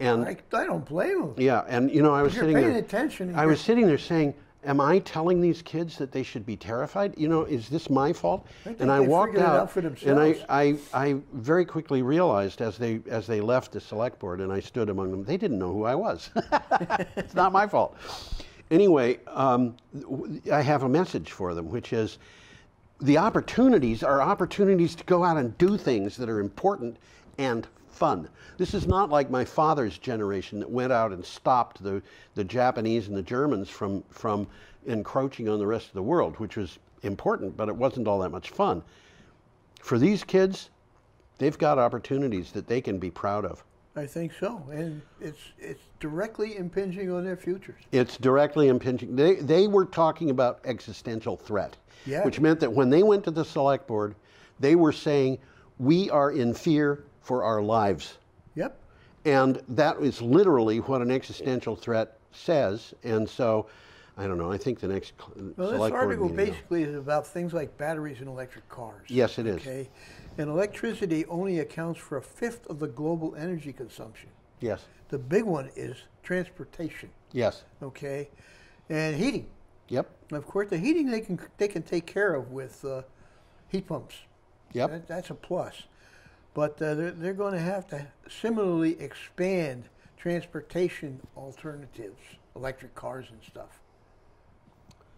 And I, I don't blame them. yeah, and you know, I was sitting paying there. attention I was sitting there saying, am I telling these kids that they should be terrified? You know, is this my fault? think and I walked out, out and. I, I, I very quickly realized as they as they left the select board and I stood among them, they didn't know who I was. it's not my fault. Anyway, um, I have a message for them, which is the opportunities are opportunities to go out and do things that are important and fun. This is not like my father's generation that went out and stopped the, the Japanese and the Germans from, from encroaching on the rest of the world, which was important, but it wasn't all that much fun. For these kids, they've got opportunities that they can be proud of. I think so, and it's it's directly impinging on their futures. It's directly impinging. They, they were talking about existential threat, Yeah. which meant that when they went to the select board, they were saying, We are in fear for our lives. Yep. And that is literally what an existential threat says. And so, I don't know, I think the next Well, this article basically is about things like batteries in electric cars. Yes, it is. Okay, and electricity only accounts for a fifth of the global energy consumption. Yes, The big one is transportation. yes, Okay, and heating. yep, Of course, the heating they can they can take care of with uh, heat pumps. yep. That, that's a plus. But uh, they're, they're going to have to similarly expand transportation alternatives, electric cars and stuff.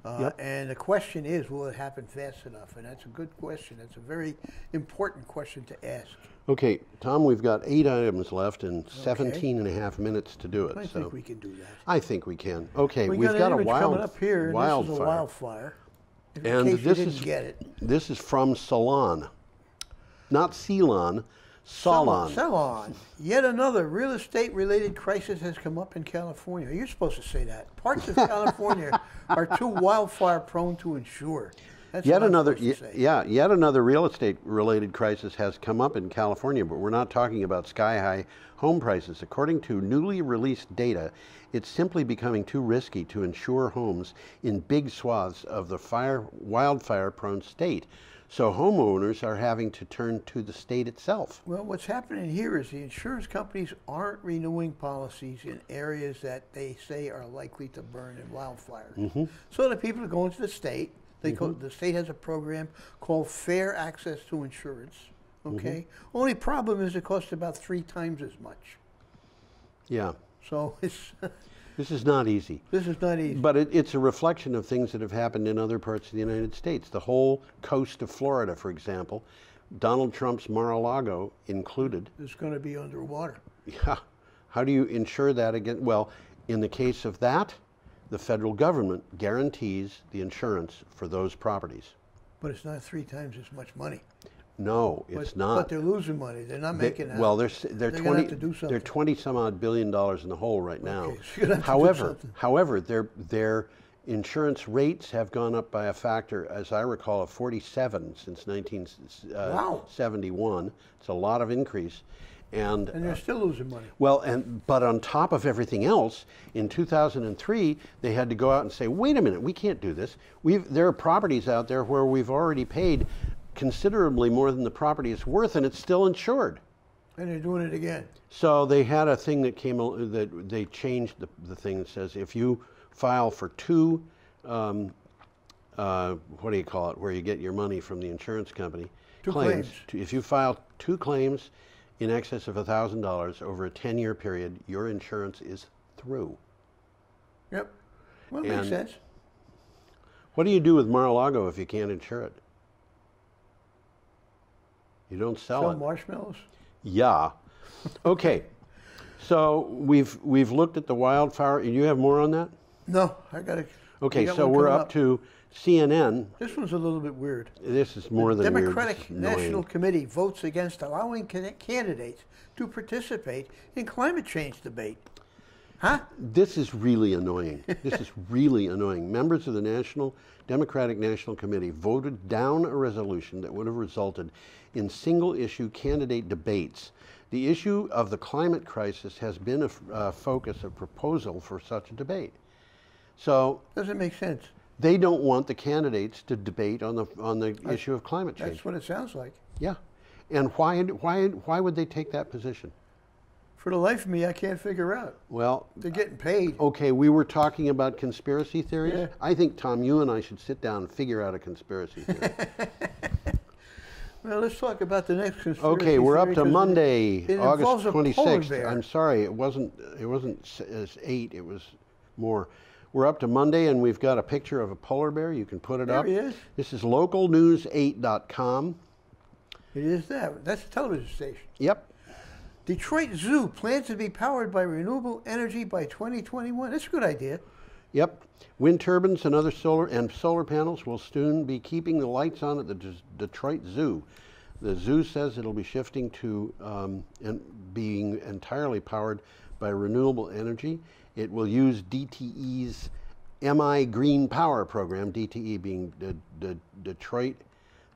Uh, Yep. And the question is, will it happen fast enough? And that's a good question. That's a very important question to ask. Okay, Tom, we've got eight items left and 17 and a half minutes to do it. I so think we can do that. I think we can. Okay, We we've got, got, a wild, coming up here, wildfire. this is a wildfire. In And this is get it. This is from Ceylon, not Ceylon, Ceylon. Ceylon. Yet another real estate related crisis has come up in California. You're supposed to say that. Parts of California are too wildfire prone to insure. That's Yet another, supposed to y- say. yeah, yet another real estate related crisis has come up in California, but we're not talking about sky high home prices. According to newly released data, it's simply becoming too risky to insure homes in big swaths of the fire wildfire prone state. So homeowners are having to turn to the state itself. Well, what's happening here is the insurance companies aren't renewing policies in areas that they say are likely to burn in wildfires. Mm-hmm. So the people are going to the state. They go, the state has a program called Fair Access to Insurance. Mm-hmm. Okay. Only problem is it costs about three times as much. Yeah, So it's this is not easy. this is not easy. But it, it's a reflection of things that have happened in other parts of the United States. The whole coast of Florida, for example, Donald Trump's Mar-a-Lago included. It's going to be underwater. Yeah. How do you insure that again? Well, in the case of that, the federal government guarantees the insurance for those properties. But it's not three times as much money. No, it's but, not. But they're losing money. They're not They- making out. well, they're s- they're, They're gonna twenty have to do they're something. twenty some odd billion dollars in the hole right now. Okay, so you're gonna have to do however, something. however, their their insurance rates have gone up by a factor, as I recall, of forty seven since nineteen uh, Wow. seventy one. It's a lot of increase, and and they're uh, still losing money. well, and but on top of everything else, in 2003, they had to go out and say, "Wait a minute, we can't do this. We've there are properties out there where we've already paid considerably more than the property is worth, and it's still insured." And they're doing it again. So they had a thing that came that they changed the, the thing that says if you file for two, um, uh, what do you call it, where you get your money from the insurance company, Two claims. t- If you file two claims in excess of thousand dollars over a ten-year period, your insurance is through. Yep. Well, it makes sense. What do you do with Mar-a-Lago if you can't insure it? You don't sell Sell it. marshmallows. Yeah. Okay. So we've we've looked at the wildfire. You have more on that? No, I got to. Okay, so we're up, to CNN. This one's a little bit weird. This is more than weird, Democratic this is annoying. National Committee votes against allowing candidates to participate in climate change debate. Huh? This is really annoying. This is really annoying. Members of the National Democratic National Committee voted down a resolution that would have resulted in single issue candidate debates. The issue of the climate crisis has been a f- uh, focus of proposal for such a debate. So Doesn't make sense. they don't want the candidates to debate on the on the issue of climate change. That's what it sounds like. Yeah, and why why why would they take that position? For the life of me, I can't figure out. Well, They're getting paid. okay, we were talking about conspiracy theories. Yeah. I think, Tom, you and I should sit down and figure out a conspiracy theory. Well, let's talk about the next conspiracy. okay, we're up to to 'cause it- Monday, it August a 26th. I'm sorry, it wasn't, it wasn't as eight, it was more. We're up to Monday and we've got a picture of a polar bear. You can put it There up. he is. This is localnews8.com. It is that. That's a television station. Yep. Detroit Zoo plans to be powered by renewable energy by 2021. That's a good idea. Yep. Wind turbines and other solar and solar panels will soon be keeping the lights on at the D- Detroit Zoo. The zoo says it'll be shifting to um, and being entirely powered by renewable energy. It will use DTE's MI Green Power program, DTE being the, the Detroit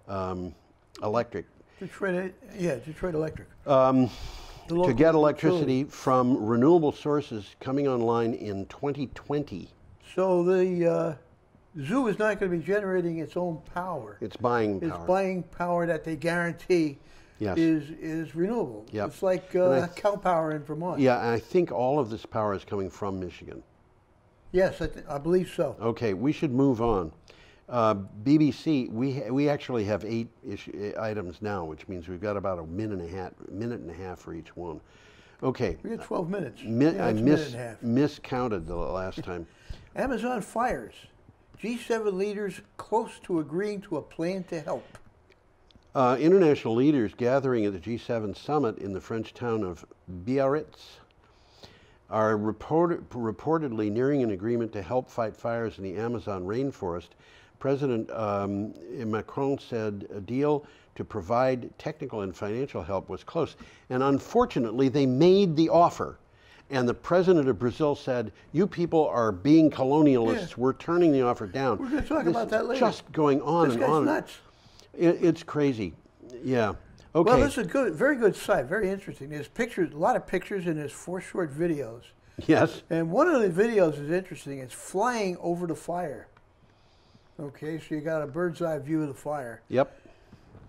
um, Electric, Detroit, yeah, Detroit Electric. um, to get utility. electricity from renewable sources coming online in 2020. So the uh, zoo is not going to be generating its own power. It's buying power. It's buying power that they guarantee Yes. is is renewable. Yep. It's like uh, cow power in Vermont. Yeah, and I think all of this power is coming from Michigan. Yes, I, th- I believe so. Okay, we should move on. Uh, BBC, we ha- we actually have eight issue, uh, items now, which means we've got about a minute and a half, minute and a half for each one. Okay, We got 12 minutes. mi- yeah, I it's a minute mis- and a half. miscounted the last time. Amazon fires. G7 leaders close to agreeing to a plan to help. Uh, international leaders gathering at the G7 summit in the French town of Biarritz are report- reportedly nearing an agreement to help fight fires in the Amazon rainforest. President um, Macron said a deal to provide technical and financial help was close. And unfortunately, they made the offer. And the president of Brazil said, You people are being colonialists. Yeah. We're turning the offer down. We're gonna talk This about that later. Just going on This and guy's on. nuts. It, it's crazy. Yeah. Okay. Well, this is a good, very good site, very interesting. There's pictures, a lot of pictures, and there's four short videos. yes. And one of the videos is interesting. It's flying over the fire. Okay, so you got a bird's eye view of the fire. Yep.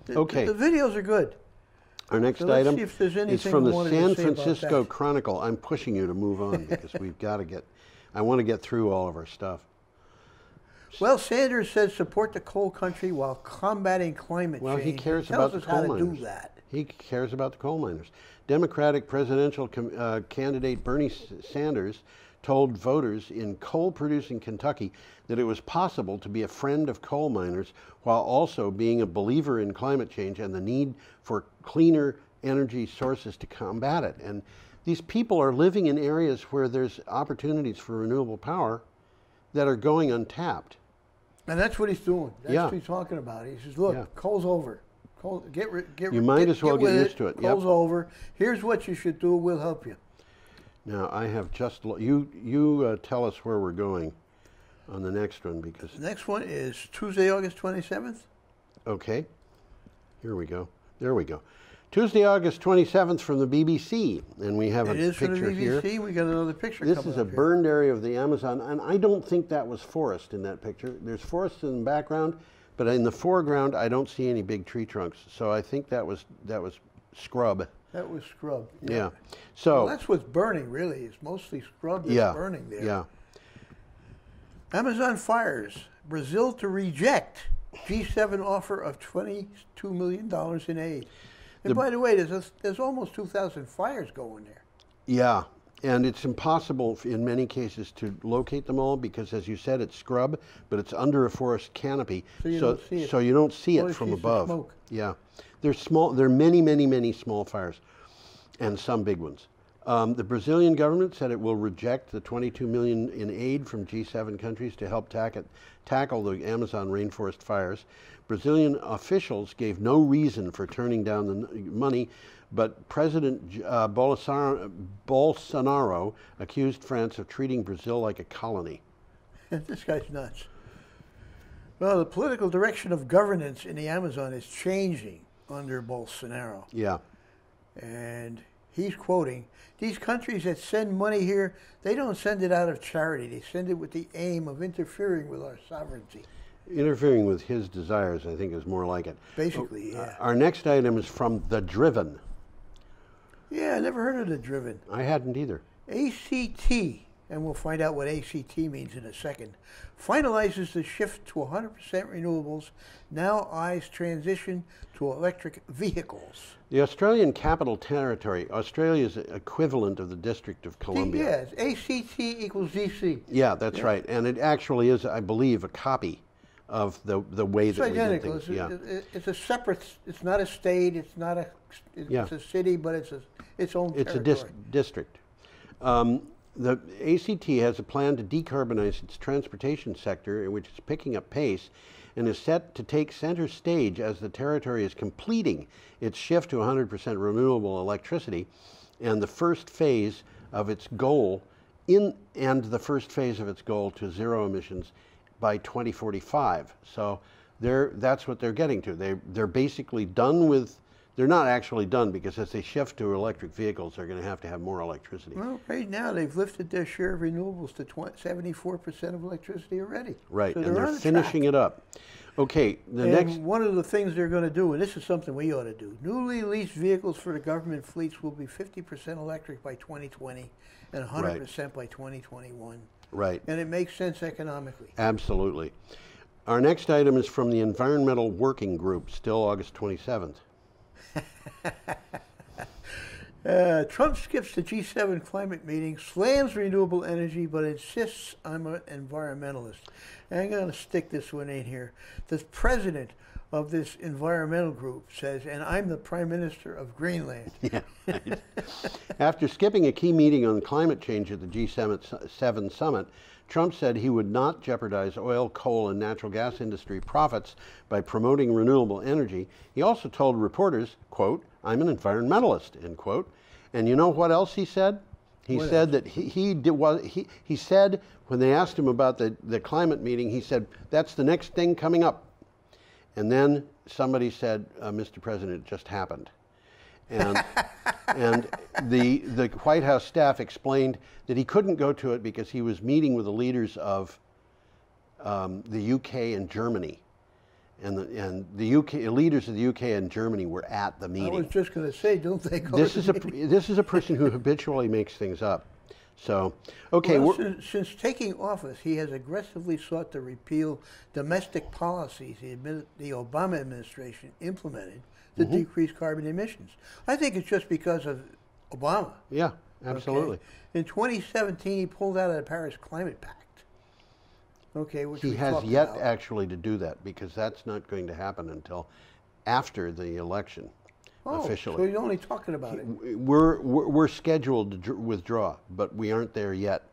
The- Okay. The, videos are good. Our next So item if is from the San Francisco. Chronicle. I'm pushing you to move on because we've got to get. I want to get through all of our stuff. Well, Sanders says support the coal country while combating climate Well, he change. cares tells about the coal to miners. do that. He cares about the coal miners. Democratic presidential uh, candidate Bernie S- Sanders told voters in coal producing Kentucky that it was possible to be a friend of coal miners while also being a believer in climate change and the need for cleaner energy sources to combat it. And these people are living in areas where there's opportunities for renewable power that are going untapped. And that's what he's doing. That's Yeah. what he's talking about. He says, "Look, Yeah. coal's over. Coal, get get. You might get, as well get with used to it. Yep. Coal's over. Here's what you should do. We'll help you." Now I have just lo- you you uh, tell us where we're going on the next one because The next one is Tuesday, August 27th. okay, here we go. There we go. Tuesday, August 27th from the BBC, and we have It a is from the picture here. BBC. We got another picture. This is a here. burned area of the Amazon, and I don't think that was forest in that picture. There's forest in the background, but in the foreground, I don't see any big tree trunks. So I think that was that was scrub. That was scrub. Yeah. So Well, that's what's burning. Really, it's mostly scrub that's yeah, burning there. yeah. Amazon fires Brazil to reject G7 offer of 22 million dollars in aid. And The- by the way, there's a, there's almost 2,000 fires going there. Yeah, and it's impossible in many cases to locate them all because, as you said, it's scrub, but it's under a forest canopy, So you don't see it. so you don't see it from above. Yeah, there's small. There are many, many, many small fires, and some big ones. Um, the Brazilian government said it will reject the 22 million in aid from G7 countries to help tack tackle the Amazon rainforest fires. Brazilian officials gave no reason for turning down the n- money, but President uh, Bolsonaro, Bolsonaro accused France of treating Brazil like a colony. this guy's nuts. Well, the political direction of governance in the Amazon is changing under Bolsonaro. Yeah, And he's quoting These countries that send money here, they don't send it out of charity. They send it with the aim of interfering with our sovereignty. interfering with his desires, I think, is more like it. Basically, Uh, yeah. Our next item is from The Driven. Yeah, I never heard of the Driven. I hadn't either. ACT, and we'll find out what ACT means in a second, finalizes the shift to 100% renewables, now eyes transition to electric vehicles. The Australian Capital Territory, Australia's equivalent of the District of Columbia. Yes, ACT equals DC. Yeah, that's right. And it actually is, I believe, a copy of the the way It's that we did identical. things. It's, Yeah. it's a separate, it's not a state, it's not a, it's Yeah. a city, but it's a, its own It's a dis- district. Um, the ACT has a plan to decarbonize its transportation sector, which is picking up pace and is set to take center stage as the territory is completing its shift to 100% renewable electricity and the first phase of its goal in and the first phase of its goal to zero emissions by 2045. So they're, that's what they're getting to. They, they're basically done with, they're not actually done because as they shift to electric vehicles, they're going to have to have more electricity. Well, right now, they've lifted their share of renewables to 74% of electricity already. Right, So and they're the finishing track. it up. Okay, the and next, one of the things they're going to do, and this is something we ought to do, newly leased vehicles for the government fleets will be 50% electric by 2020 and 100% by 2021. right, And it makes sense economically. absolutely. Our next item is from the Environmental Working Group, still August 27th. Uh, Trump skips the G7 climate meeting, slams renewable energy, but insists I'm an environmentalist. And I'm going to stick this one in here. The president of this environmental group says, and I'm the prime minister of Greenland. Yeah. After skipping a key meeting on climate change at the G7 7 summit, Trump said he would not jeopardize oil, coal, and natural gas industry profits by promoting renewable energy. He also told reporters, quote, I'm an environmentalist, end quote. And you know what else he said? He What said that he, he, did, was, he, he said, when they asked him about the, the climate meeting, he said, that's the next thing coming up. And then somebody said, uh, Mr. President, it just happened. And, and the, the White House staff explained that he couldn't go to it because he was meeting with the leaders of um, the UK and Germany. And the, and the UK leaders of the UK and Germany were at the meeting. I was just going to say, don't they go This to is a this is a person who habitually makes things up. So, okay, Well, since, since taking office, he has aggressively sought to repeal domestic policies the, the Obama administration implemented to Mm-hmm. decrease carbon emissions. I think it's just because of Obama. yeah, okay? absolutely. In 2017, he pulled out of the Paris Climate Pact. Okay, which He has yet about. actually to do that because that's not going to happen until after the election oh, officially. So he's only talking about it. We're, we're, we're scheduled to withdraw, but we aren't there yet.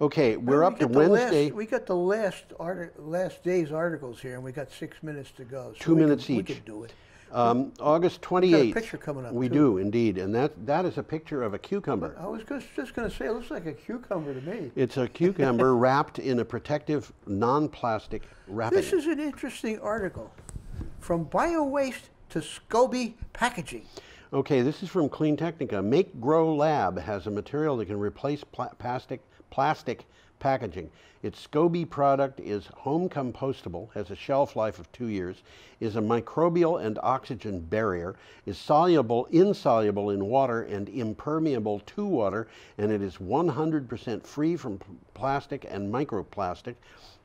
Okay, we're Well, up to Wednesday. Last, we got the last arti- last day's articles here, and we got six minutes to go. So Two minutes can, each. We can do it. Um, August 28th. picture coming up, We too. do indeed, and that that is a picture of a cucumber. I was just, just going to say, it looks like a cucumber to me. It's a cucumber wrapped in a protective non-plastic wrapping. This is an interesting article. From bio-waste to SCOBY packaging. Okay, this is from Clean Technica. Make Grow Lab has a material that can replace pla- plastic plastic packaging. Its SCOBY product is home compostable, has a shelf life of two years, is a microbial and oxygen barrier, is soluble, insoluble in water, and impermeable to water, and it is 100% free from plastic and microplastic.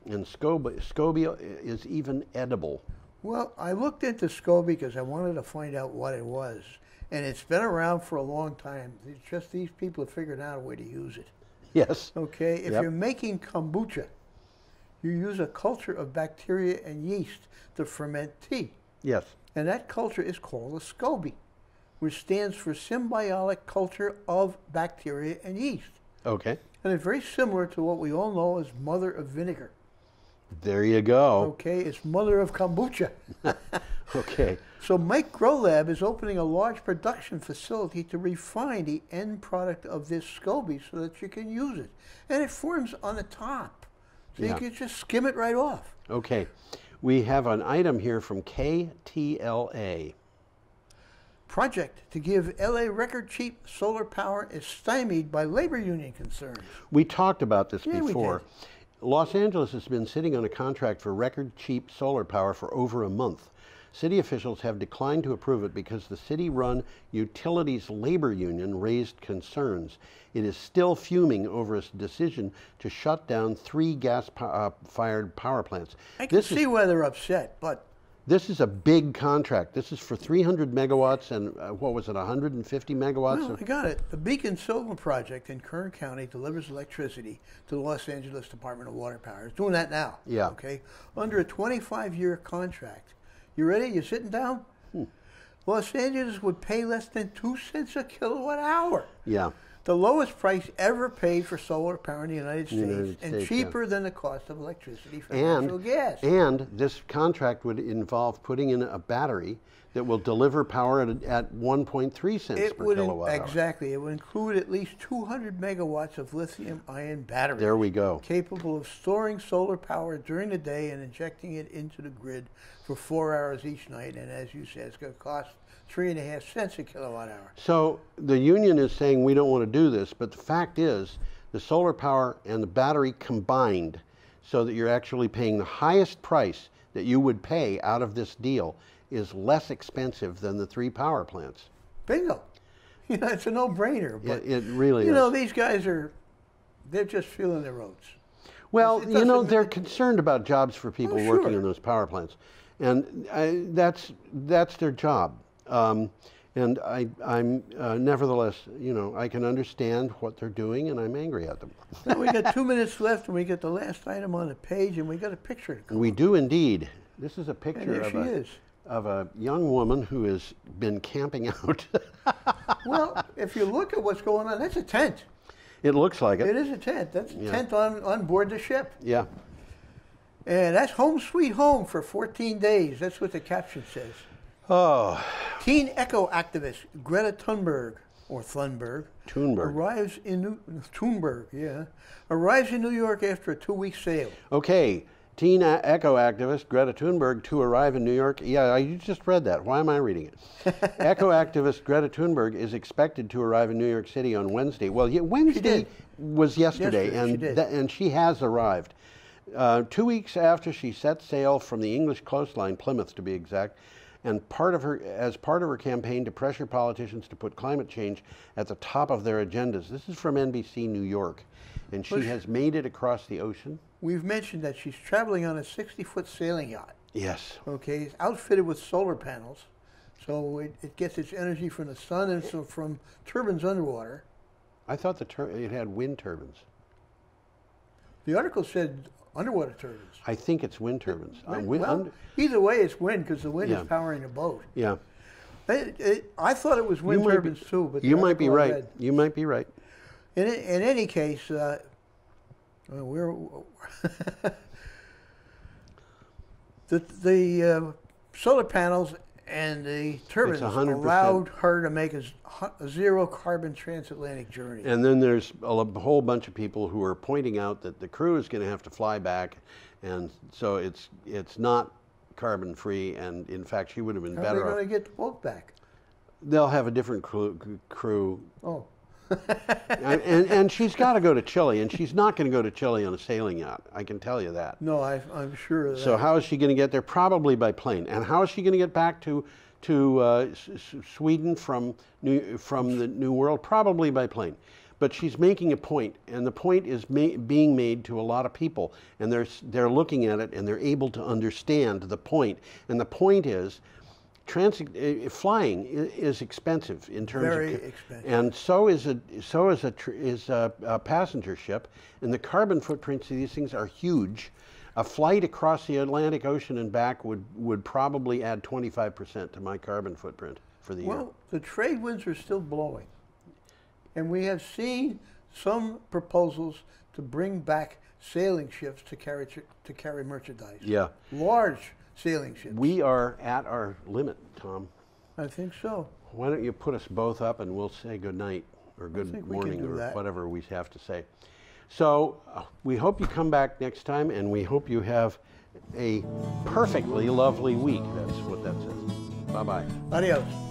And SCOBY, is even edible. Well, I looked into SCOBY because I wanted to find out what it was. And it's been around for a long time. It's just these people have figured out a way to use it. Yes. Okay, if Yep. you're making kombucha, you use a culture of bacteria and yeast to ferment tea. Yes. And that culture is called a SCOBY, which stands for symbiotic culture of bacteria and yeast. Okay. And it's very similar to what we all know as mother of vinegar. There you go. Okay, it's mother of kombucha. Okay. So Make Grow Lab is opening a large production facility to refine the end product of this SCOBY so that you can use it. And it forms on the top. So Yeah. you can just skim it right off. Okay. We have an item here from KTLA. Project to give LA record cheap solar power is stymied by labor union concerns. We talked about this Yeah, we before. Los Angeles has been sitting on a contract for record cheap solar power for over a month. City officials have declined to approve it because the city run utilities labor union raised concerns. It is still fuming over its decision to shut down three gas po- uh, fired power plants. I can This see is, why they're upset, but this is a big contract. This is for 300 megawatts and uh, what was it, 150 megawatts? well, I got it. The Beacon Solar Project in Kern County delivers electricity to the Los Angeles Department of Water Power. It's doing that now. Yeah. Okay. Under a 25-year contract. You ready? You sitting down? Hmm. Los Angeles would pay less than two cents a kilowatt hour. yeah. The lowest price ever paid for solar power in the United States, United and States, yeah. cheaper than the cost of electricity for and natural gas. and this contract would involve putting in a battery that will deliver power at, at 1.3 cents it per would kilowatt hour. exactly. It would include at least 200 megawatts of lithium-ion batteries. There we go. Capable of storing solar power during the day and injecting it into the grid for four hours each night. And as you said, it's going to cost three and a half cents a kilowatt hour. So the union is saying we don't want to do this, but the fact is the solar power and the battery combined so that you're actually paying the highest price that you would pay out of this deal is less expensive than the three power plants. Bingo. You know, it's a no-brainer. But It, it really you is. know, these guys are they're just feeling their oats. Well, you know, they're concerned about jobs for people Oh, working sure. in those power plants, and I, that's that's their job. Um, and I, I'm uh, nevertheless, you know, I can understand what they're doing, and I'm angry at them. Now we got two minutes left, and we get the last item on the page, and we got a picture. We up. do indeed. This is a And picture there of she a is. Of a young woman who has been camping out. Well, if you look at what's going on, that's a tent. it looks like It it. is a tent. That's a Yeah. tent on, on board the ship. Yeah. And that's home sweet home for 14 days. That's what the caption says. Oh, Teen eco activist Greta Thunberg, or Thunberg, Thunberg. arrives in New, Thunberg, yeah, arrives in New York after a two-week sail. okay. Teen eco activist Greta Thunberg to arrive in New York. Yeah, I you just read that. Why am I reading it? eco activist Greta Thunberg is expected to arrive in New York City on Wednesday. Well, Wednesday was yesterday, Yesterday, and she tha- and she has arrived. Uh, two weeks after she set sail from the English coastline, Plymouth to be exact, and part of her as part of her campaign to pressure politicians to put climate change at the top of their agendas. This is from NBC New York, and she- has made it across the ocean. We've mentioned that she's traveling on a 60-foot sailing yacht. Yes. Okay, it's outfitted with solar panels, so it, it gets its energy from the sun and so from turbines underwater. I thought the tur- it had wind turbines. The article said underwater turbines. I think it's wind turbines. Uh, wind- well, und- either way, it's wind because the wind Yeah. is powering the boat. yeah. It- it- I thought it was wind might be- turbines too, but you might be right. You might be right. In, in any case, uh, well, we're the the uh, solar panels and the turbines allowed her to make a, a zero carbon transatlantic journey. And then there's a whole bunch of people who are pointing out that the crew is going to have to fly back, and so it's it's not carbon free. And in fact, she would have been How are they better going to get the boat back? They'll have a different crew. crew. Oh, and, and and she's got to go to Chile, and she's not going to go to Chile on a sailing yacht. I can tell you that. no, I, I'm sure of that. So how is she going to get there? Probably by plane. And how is she going to get back to to uh, Sweden from New, from the New World? Probably by plane. But she's making a point, and the point is ma- being made to a lot of people, and they're they're looking at it and they're able to understand the point. And the point is. Trans- uh, flying is expensive in terms Very of, expensive. and so is a so is a tr- is a, a passenger ship, and the carbon footprints of these things are huge. A flight across the Atlantic Ocean and back would would probably add 25% to my carbon footprint for the year. Well, the trade winds are still blowing. And we have seen some proposals to bring back sailing ships to carry to carry merchandise. Yeah, Large sailing ships. we are at our limit, Tom. I think so. Why don't you put us both up and we'll say good night or good think we can morning or that. whatever we have to say. So uh, we hope you come back next time and we hope you have a perfectly lovely week. That's what that says. Bye bye. Adios.